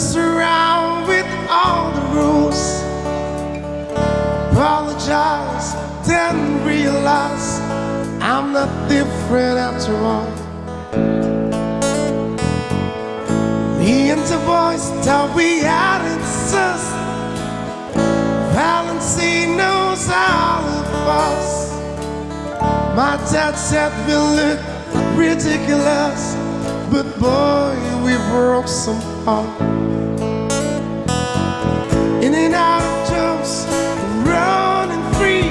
mess around with all the rules. Apologize, then realize I'm not different after all. Me and the boys thought we had it sus. Valentine knows all of us. My dad said we look ridiculous, but boy, we broke some heart. In and out of jumps, running free,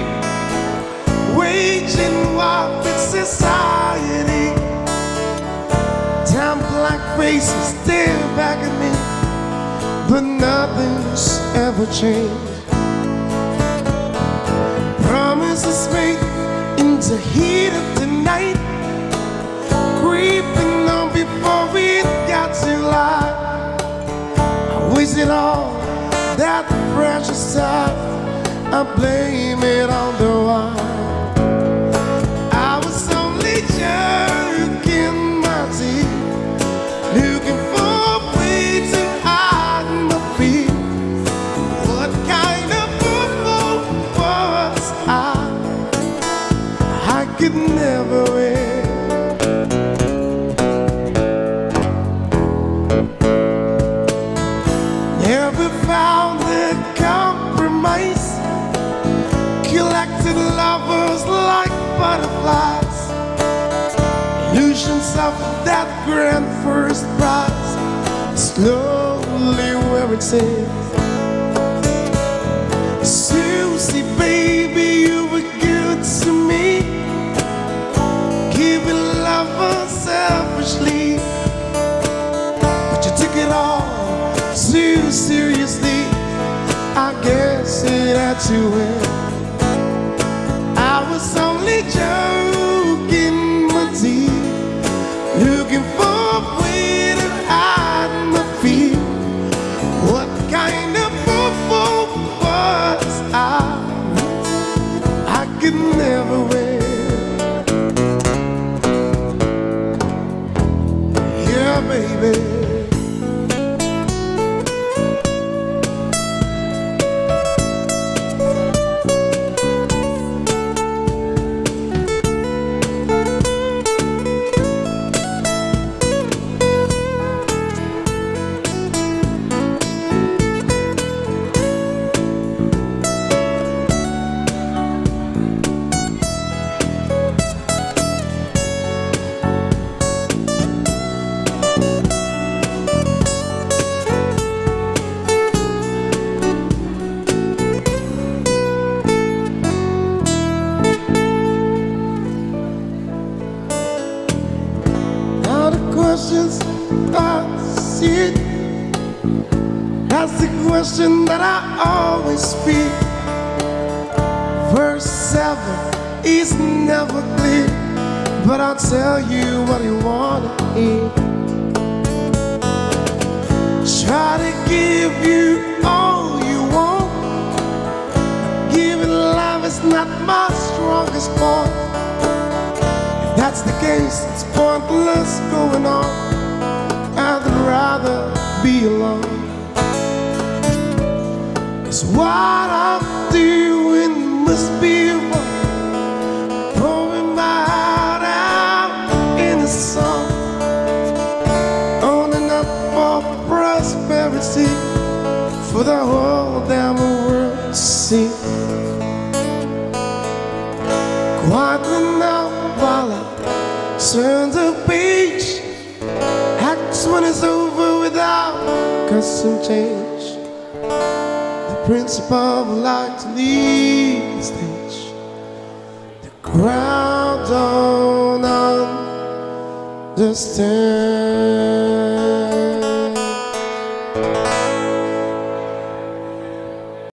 waging war with society. Damn black faces stare back at me, but nothing's ever changed. Promises made in the heat of the night, I wasted all that precious time. I blame it on the wine. Like butterflies. Illusions of that grand first prize. Slowly wearing thin. Susie, baby, you were good to me. Giving love unselfishly. But you took it all too seriously. I guess it had to end. Was questions I see That's the question that I always fear Verse 7 is never clear But I'll tell you what you wanna hear. Try to give you that's the case, it's pointless going on. I'd rather be alone. Cause what I'm doing must be wrong. Pouring my heart out in a song. Owning up for prosperity for the whole damn world to see. Quietly now while I turn the page. Acts when it's over without custom change. The like to leave the stage. The crowd don't understand.